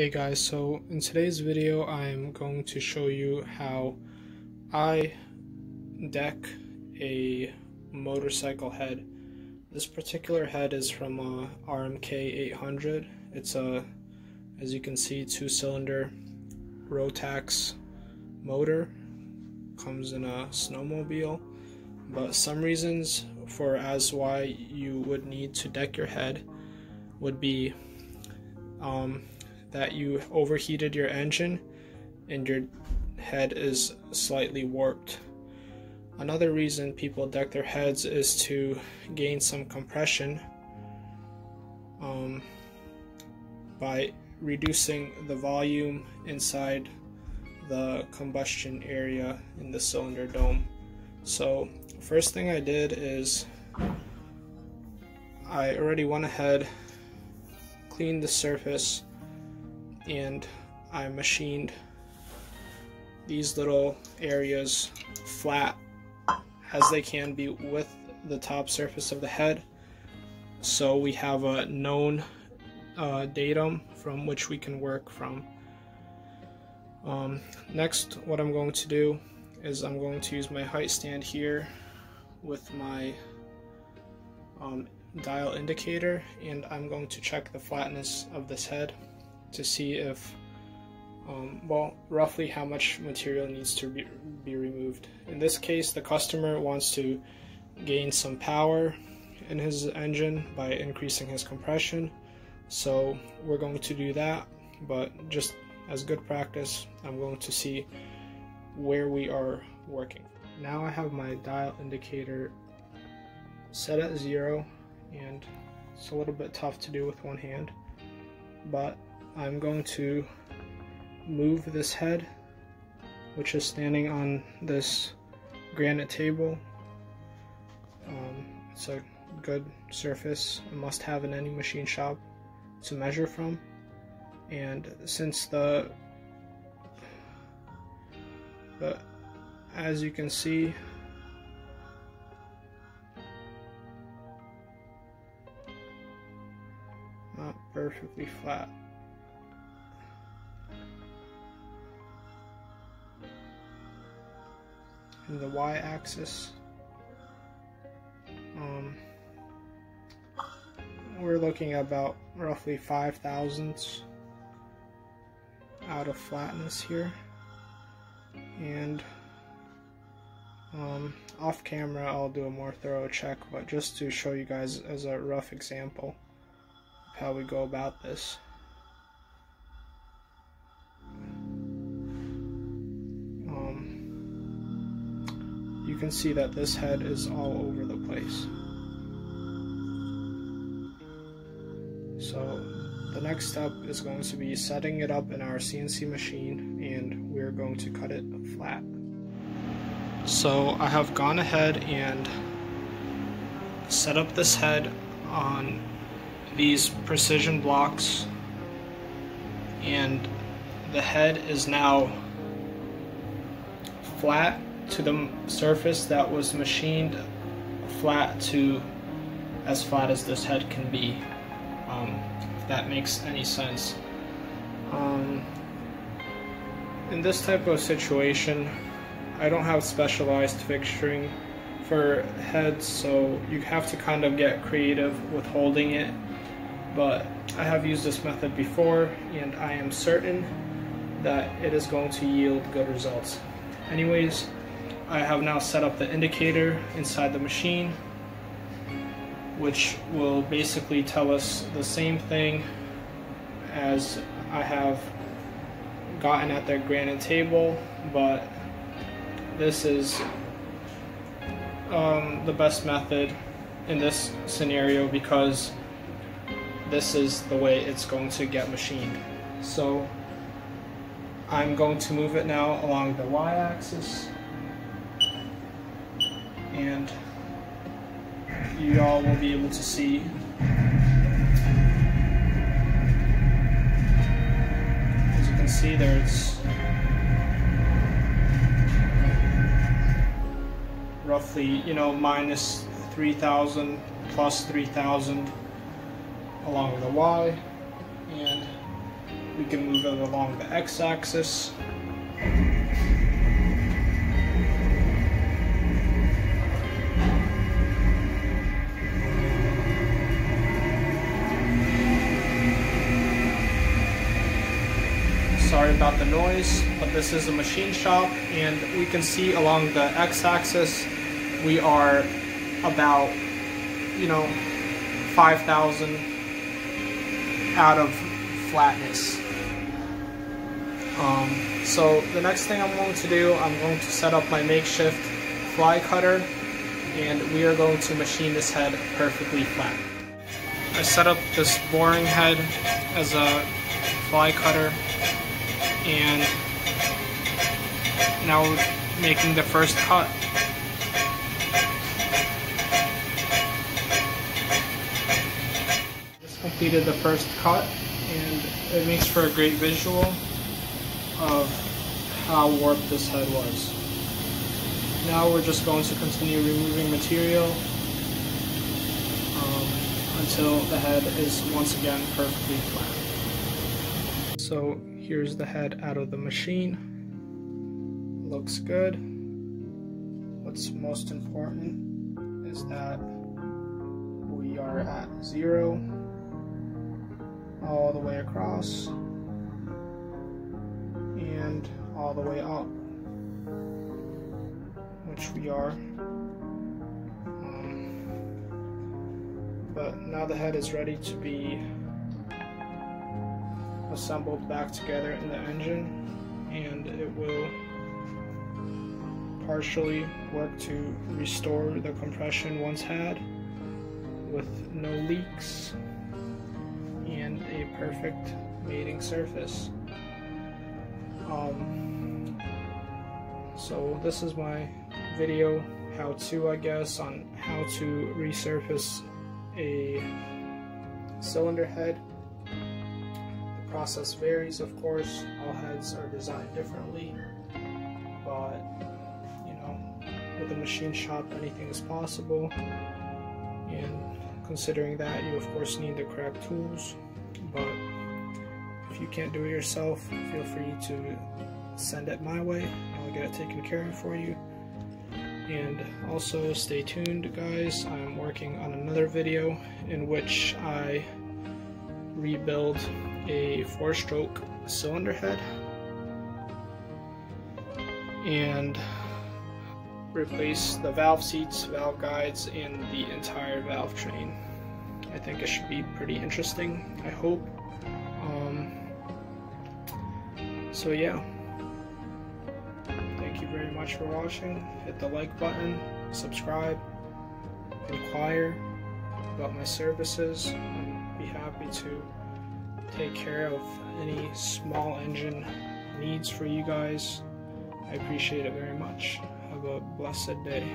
Hey guys, so in today's video I'm going to show you how I deck a motorcycle head. This particular head is from a RMK 800. It's a, as you can see, two-cylinder Rotax motor. Comes in a snowmobile, but some reasons for as why you would need to deck your head would be um, that you overheated your engine and your head is slightly warped. Another reason people deck their heads is to gain some compression um, by reducing the volume inside the combustion area in the cylinder dome. So first thing I did is I already went ahead, cleaned the surface and I machined these little areas flat as they can be with the top surface of the head so we have a known uh, datum from which we can work from. Um, next what I'm going to do is I'm going to use my height stand here with my um, dial indicator and I'm going to check the flatness of this head to see if, um, well, roughly how much material needs to be, be removed. In this case, the customer wants to gain some power in his engine by increasing his compression. So we're going to do that, but just as good practice, I'm going to see where we are working. Now I have my dial indicator set at zero and it's a little bit tough to do with one hand, but I'm going to move this head, which is standing on this granite table. Um, it's a good surface, a must have in any machine shop to measure from. And since the, the as you can see, not perfectly flat. The y-axis. Um, we're looking at about roughly five thousandths out of flatness here. And um, off camera I'll do a more thorough check, but just to show you guys as a rough example how we go about this. You can see that this head is all over the place. So the next step is going to be setting it up in our CNC machine and we're going to cut it flat. So I have gone ahead and set up this head on these precision blocks and the head is now flat to the surface that was machined flat to as flat as this head can be, um, if that makes any sense. Um, in this type of situation, I don't have specialized fixturing for heads, so you have to kind of get creative with holding it. But I have used this method before, and I am certain that it is going to yield good results. Anyways, I have now set up the indicator inside the machine which will basically tell us the same thing as I have gotten at the granite table but this is um, the best method in this scenario because this is the way it's going to get machined. So I'm going to move it now along the y-axis and you all will be able to see as you can see there's roughly you know minus 3000 plus 3000 along the Y and we can move it along the x-axis. Sorry about the noise, but this is a machine shop and we can see along the x-axis we are about, you know, 5,000 out of flatness. Um, so the next thing I'm going to do, I'm going to set up my makeshift fly cutter and we are going to machine this head perfectly flat. I set up this boring head as a fly cutter and now making the first cut. Just completed the first cut and it makes for a great visual of how warped this head was. Now we're just going to continue removing material um, until the head is once again perfectly flat. So here's the head out of the machine. Looks good. What's most important is that we are at zero all the way across and all the way up which we are um, but now the head is ready to be assembled back together in the engine and it will partially work to restore the compression once had with no leaks and a perfect mating surface. Um, so this is my video how to I guess on how to resurface a cylinder head. Process varies of course, all heads are designed differently, but you know, with a machine shop anything is possible. And considering that you of course need the correct tools. But if you can't do it yourself feel free to send it my way. I'll get it taken care of for you. And also stay tuned guys. I'm working on another video in which I rebuild a four stroke cylinder head and replace the valve seats, valve guides, and the entire valve train. I think it should be pretty interesting, I hope. Um, so yeah, thank you very much for watching. Hit the like button, subscribe, inquire about my services. I'd be happy to take care of any small engine needs for you guys. I appreciate it very much. Have a blessed day.